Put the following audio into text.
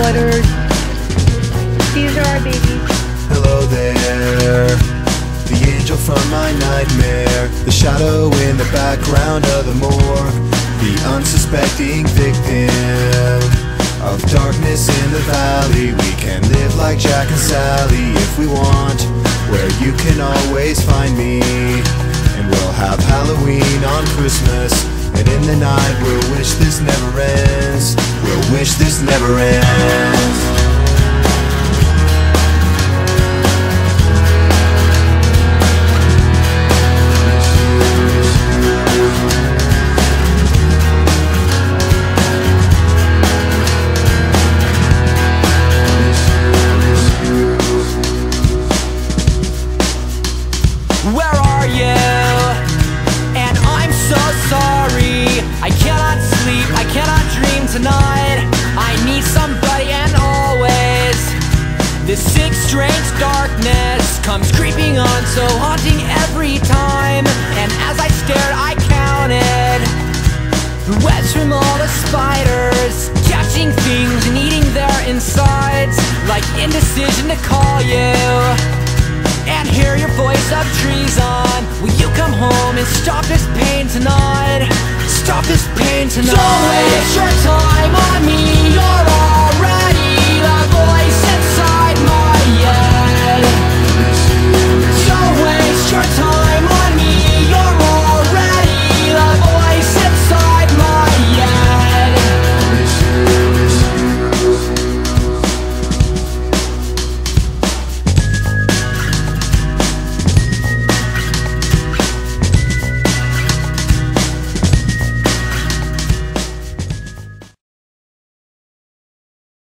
These are our babies. Hello there. The angel from my nightmare. The shadow in the background of the moor. The unsuspecting victim of darkness in the valley. We can live like Jack and Sally if we want. Where you can always find me. And we'll have Halloween on Christmas. And in the night we'll wish this never ends wish this never ends Where are you? The spiders, catching things and eating their insides, like indecision to call you. And hear your voice of treason. Will you come home and stop this pain tonight? Stop this pain tonight. Don't waste your time